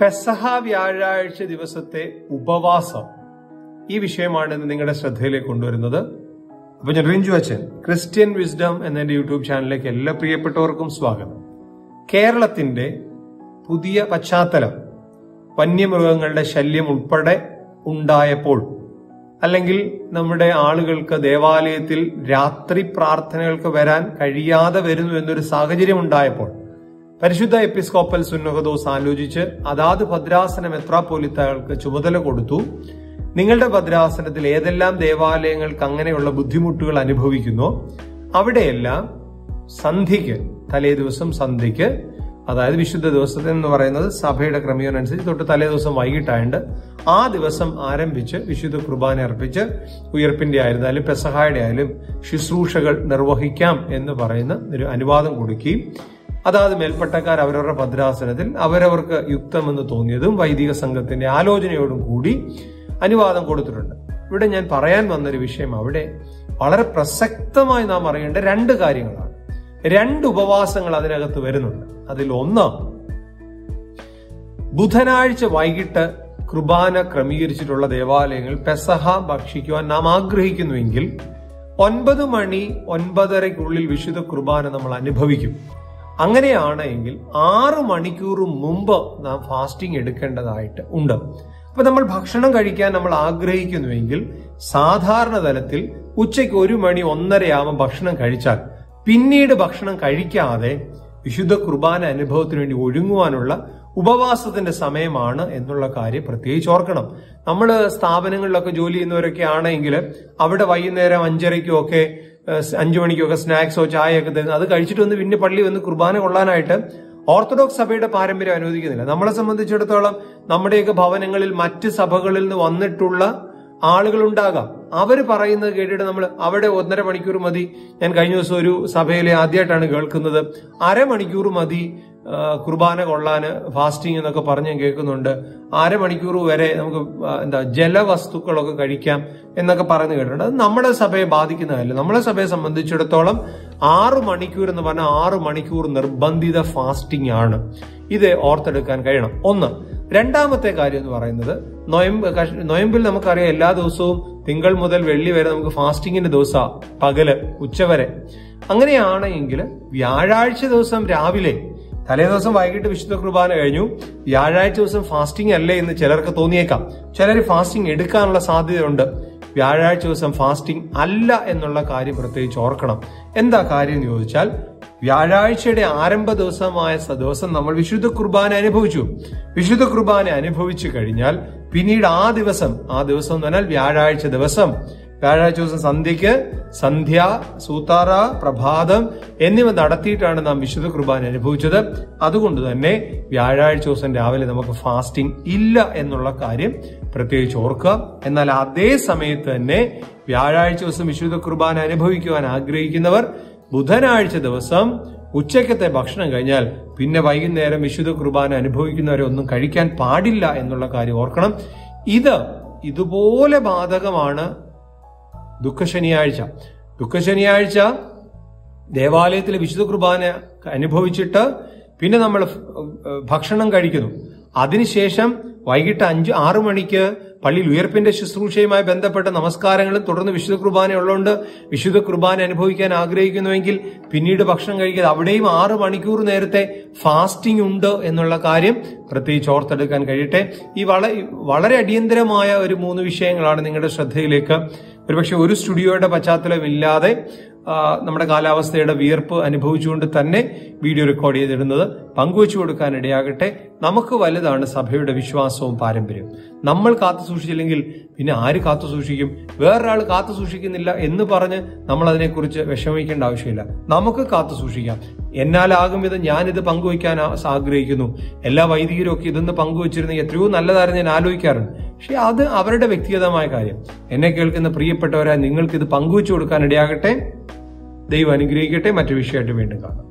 പെസഹ വ്യാഴാഴ്ച ദിവസത്തെ ഉപവാസം ഈ വിഷയമാണ് ഇന്ന് നിങ്ങളുടെ ശ്രദ്ധയിലേക്ക് കൊണ്ടുവരുന്നത്. അപ്പൊ ഞാൻ റിഞ്ചു അച്ഛൻ ക്രിസ്ത്യൻ വിസ്ഡം എന്ന എന്റെ യൂട്യൂബ് ചാനലിലേക്ക് എല്ലാ പ്രിയപ്പെട്ടവർക്കും സ്വാഗതം. കേരളത്തിന്റെ പുതിയ പശ്ചാത്തലം വന്യമൃഗങ്ങളുടെ ശല്യം ഉൾപ്പെടെ ഉണ്ടായപ്പോൾ അല്ലെങ്കിൽ നമ്മുടെ ആളുകൾക്ക് ദേവാലയത്തിൽ രാത്രി പ്രാർത്ഥനകൾക്ക് വരാൻ കഴിയാതെ വരുന്നു എന്നൊരു സാഹചര്യം ഉണ്ടായപ്പോൾ പരിശുദ്ധ എപ്പിസ്കോപ്പൽ സുന്നഹദോസ് ആലോചിച്ച് അതാത് ഭദ്രാസന മെത്രാപ്പോലിത്തകൾക്ക് ചുമതല കൊടുത്തു. നിങ്ങളുടെ ഭദ്രാസനത്തിൽ ഏതെല്ലാം ദേവാലയങ്ങൾക്ക് അങ്ങനെയുള്ള ബുദ്ധിമുട്ടുകൾ അനുഭവിക്കുന്നു അവിടെയെല്ലാം സന്ധിക്ക് തലേ ദിവസം സന്ധിക്ക് അതായത് വിശുദ്ധ ദിവസത്തിൽ എന്ന് പറയുന്നത് സഭയുടെ ക്രമീകരണം അനുസരിച്ച് തൊട്ട് തലേ ദിവസം വൈകിട്ടായുണ്ട് ആ ദിവസം ആരംഭിച്ച് വിശുദ്ധ കുർബാന അർപ്പിച്ച് ഉയർപ്പിന്റെ ആയിരുന്നാലും പെസഹായുടെ ആയാലും ശുശ്രൂഷകൾ നിർവഹിക്കാം എന്ന് പറയുന്ന ഒരു അനുവാദം കൊടുക്കുകയും അതാത് മേൽപ്പെട്ടക്കാർ അവരവരുടെ ഭദ്രാസനത്തിൽ അവരവർക്ക് യുക്തമെന്ന് തോന്നിയതും വൈദിക സംഘത്തിന്റെ ആലോചനയോടും കൂടി അനുവാദം കൊടുത്തിട്ടുണ്ട്. ഇവിടെ ഞാൻ പറയാൻ വന്നൊരു വിഷയം അവിടെ വളരെ പ്രസക്തമായി നാം അറിയേണ്ട രണ്ട് കാര്യങ്ങളാണ്. രണ്ട് ഉപവാസങ്ങൾ അതിനകത്ത് വരുന്നുണ്ട്. അതിൽ ഒന്ന് ബുധനാഴ്ച വൈകിട്ട് കുർബാന ക്രമീകരിച്ചിട്ടുള്ള ദേവാലയങ്ങൾ പെസഹ ഭക്ഷിക്കുവാൻ നാം ആഗ്രഹിക്കുന്നുവെങ്കിൽ ഒൻപത് മണി ഒൻപതരയ്ക്കുള്ളിൽ വിശുദ്ധ കുർബാന നമ്മൾ അനുഭവിക്കും. അങ്ങനെയാണ് എങ്കിൽ ആറ് മണിക്കൂർ മുമ്പ് നാം ഫാസ്റ്റിംഗ് എടുക്കേണ്ടതായിട്ട് ഉണ്ട്. അപ്പൊ നമ്മൾ ഭക്ഷണം കഴിക്കാൻ നമ്മൾ ആഗ്രഹിക്കുന്നുവെങ്കിൽ സാധാരണ തലത്തിൽ ഉച്ചയ്ക്ക് ഒരു മണി ഒന്നരയാവുമ്പോൾ ഭക്ഷണം കഴിച്ചാൽ പിന്നീട് ഭക്ഷണം കഴിക്കാതെ വിശുദ്ധ കുർബാന അനുഭവത്തിന് വേണ്ടി ഒഴുങ്ങുവാനുള്ള ഉപവാസത്തിന്റെ സമയമാണ് എന്നുള്ള കാര്യം പ്രത്യേകിച്ച് ഓർക്കണം. നമ്മൾ സ്ഥാപനങ്ങളിലൊക്കെ ജോലി ചെയ്യുന്നവരൊക്കെ ആണെങ്കിൽ അവിടെ വൈകുന്നേരം അഞ്ചരയ്ക്കും ഒക്കെ അഞ്ചു മണിക്കൊക്കെ സ്നാക്സോ ചായയൊക്കെ തരുന്നത് അത് കഴിച്ചിട്ട് വന്ന് പിന്നെ പള്ളി വന്ന് കുർബാന കൊള്ളാനായിട്ട് ഓർത്തഡോക്സ് സഭയുടെ പാരമ്പര്യം അനുവദിക്കുന്നില്ല. നമ്മളെ സംബന്ധിച്ചിടത്തോളം നമ്മുടെയൊക്കെ ഭവനങ്ങളിൽ മറ്റ് സഭകളിൽ നിന്ന് വന്നിട്ടുള്ള ആളുകൾ ഉണ്ടാകാം അവർ പറയുന്നത് കേട്ടിട്ട് നമ്മൾ അവിടെ ഒന്നര മണിക്കൂർ മതി. ഞാൻ കഴിഞ്ഞ ദിവസം ഒരു സഭയിലെ ആദ്യമായിട്ടാണ് കേൾക്കുന്നത്. അരമണിക്കൂർ മതി കുർബാന കൊള്ളാന് ഫാസ്റ്റിംഗ് എന്നൊക്കെ പറഞ്ഞ് കേൾക്കുന്നുണ്ട്. അരമണിക്കൂർ വരെ നമുക്ക് എന്താ ജലവസ്തുക്കളൊക്കെ കഴിക്കാം എന്നൊക്കെ പറഞ്ഞ് കേട്ടിട്ടുണ്ട്. അത് നമ്മുടെ സഭയെ ബാധിക്കുന്നതല്ല. നമ്മളെ സഭയെ സംബന്ധിച്ചിടത്തോളം ആറ് മണിക്കൂർ എന്ന് പറഞ്ഞാൽ ആറ് മണിക്കൂർ നിർബന്ധിത ഫാസ്റ്റിംഗ് ആണ്. ഇത് ഓർത്തെടുക്കാൻ കഴിയണം. ഒന്ന് രണ്ടാമത്തെ കാര്യം എന്ന് പറയുന്നത് നൊയമ്പ് നൊയമ്പിൽ നമുക്കറിയാം എല്ലാ ദിവസവും തിങ്കൾ മുതൽ വെള്ളി വരെ നമുക്ക് ഫാസ്റ്റിങ്ങിന്റെ ദിവസമാണ് പകൽ ഉച്ചവരെ അങ്ങനെയാണെങ്കിൽ വ്യാഴാഴ്ച ദിവസം രാവിലെ തലേ ദിവസം വൈകിട്ട് വിശുദ്ധ കുർബാന കഴിഞ്ഞു. വ്യാഴാഴ്ച ദിവസം ഫാസ്റ്റിംഗ് അല്ലേ എന്ന് ചിലർക്ക് തോന്നിയേക്കാം. ചിലർ ഫാസ്റ്റിംഗ് എടുക്കാനുള്ള സാധ്യതയുണ്ട്. വ്യാഴാഴ്ച ദിവസം ഫാസ്റ്റിംഗ് അല്ല എന്നുള്ള കാര്യം പ്രത്യേകിച്ച് ഓർക്കണം. എന്താ കാര്യം എന്ന് ചോദിച്ചാൽ വ്യാഴാഴ്ചയുടെ ആരംഭ ദിവസമായ ദിവസം നമ്മൾ വിശുദ്ധ കുർബാന അനുഭവിച്ചു. വിശുദ്ധ കുർബാന അനുഭവിച്ചു കഴിഞ്ഞാൽ പിന്നീട് ആ ദിവസം ആ ദിവസം എന്ന് പറഞ്ഞാൽ വ്യാഴാഴ്ച ദിവസം വ്യാഴാഴ്ച ദിവസം സന്ധ്യയ്ക്ക് സന്ധ്യ സൂത്താറ പ്രഭാതം എന്നിവ നടത്തിയിട്ടാണ് നാം വിശുദ്ധ കുർബാന അനുഭവിച്ചത്. അതുകൊണ്ട് തന്നെ വ്യാഴാഴ്ച ദിവസം രാവിലെ നമുക്ക് ഫാസ്റ്റിംഗ് ഇല്ല എന്നുള്ള കാര്യം പ്രത്യേകിച്ച് ഓർക്കുക. എന്നാൽ അതേ സമയത്ത് തന്നെ വ്യാഴാഴ്ച ദിവസം വിശുദ്ധ കുർബാന അനുഭവിക്കുവാൻ ആഗ്രഹിക്കുന്നവർ ബുധനാഴ്ച ദിവസം ഉച്ചക്കത്തെ ഭക്ഷണം കഴിഞ്ഞാൽ പിന്നെ വൈകുന്നേരം വിശുദ്ധ കുർബാന അനുഭവിക്കുന്നവരെ ഒന്നും കഴിക്കാൻ പാടില്ല എന്നുള്ള കാര്യം ഓർക്കണം. ഇത് ഇതുപോലെ ബാധകമാണ് ദുഃഖശനിയാഴ്ച ദുഃഖശനിയാഴ്ച ദേവാലയത്തിലെ വിശുദ്ധ കുർബാന അനുഭവിച്ചിട്ട് പിന്നെ നമ്മൾ ഭക്ഷണം കഴിക്കുന്നു. അതിനുശേഷം വൈകിട്ട് അഞ്ച് ആറു മണിക്ക് പള്ളിയിൽ ഉയർപ്പിന്റെ ശുശ്രൂഷയുമായി ബന്ധപ്പെട്ട നമസ്കാരങ്ങളും തുടർന്ന് വിശുദ്ധ കുർബാന ഉള്ളതുകൊണ്ട് വിശുദ്ധ കുർബാന അനുഭവിക്കാൻ ആഗ്രഹിക്കുന്നുവെങ്കിൽ പിന്നീട് ഭക്ഷണം കഴിക്കുക അവിടെയും ആറ് മണിക്കൂർ നേരത്തെ ഫാസ്റ്റിംഗ് ഉണ്ട് എന്നുള്ള കാര്യം പ്രത്യേകിച്ച് ഓർത്തെടുക്കാൻ കഴിയട്ടെ. ഈ വളരെ അടിയന്തരമായ ഒരു മൂന്ന് വിഷയങ്ങളാണ് നിങ്ങളുടെ ശ്രദ്ധയിലേക്ക്. ഒരുപക്ഷെ ഒരു സ്റ്റുഡിയോയുടെ പശ്ചാത്തലമില്ലാതെ നമ്മുടെ കാലാവസ്ഥയുടെ വിയർപ്പ് അനുഭവിച്ചുകൊണ്ട് തന്നെ വീഡിയോ റെക്കോർഡ് ചെയ്തിടുന്നത് പങ്കുവച്ചു കൊടുക്കാനിടയാകട്ടെ നമുക്ക് വലുതാണ് സഭയുടെ വിശ്വാസവും പാരമ്പര്യവും. നമ്മൾ കാത്തു സൂക്ഷിച്ചില്ലെങ്കിൽ പിന്നെ ആര് കാത്തു സൂക്ഷിക്കും? വേറൊരാൾ കാത്തു സൂക്ഷിക്കുന്നില്ല എന്ന് പറഞ്ഞ് നമ്മൾ അതിനെക്കുറിച്ച് വിഷമിക്കേണ്ട ആവശ്യമില്ല. നമുക്ക് കാത്തു സൂക്ഷിക്കാം. എന്നാലാകും ഇത് ഞാനിത് പങ്കുവയ്ക്കാൻ ആഗ്രഹിക്കുന്നു. എല്ലാ വൈദികരും ഒക്കെ ഇതൊന്ന് പങ്കുവച്ചിരുന്നെങ്കിൽ എത്രയോ നല്ലതായിരുന്നു ഞാൻ ആലോചിക്കാറുണ്ട്. പക്ഷെ അത് അവരുടെ വ്യക്തിഗതമായ കാര്യം. എന്നെ കേൾക്കുന്ന പ്രിയപ്പെട്ടവരായി നിങ്ങൾക്ക് ഇത് പങ്കുവച്ചു കൊടുക്കാൻ ഇടയാകട്ടെ. ദൈവം അനുഗ്രഹിക്കട്ടെ. മറ്റു വിഷയമായിട്ട് വീണ്ടും കാണാം.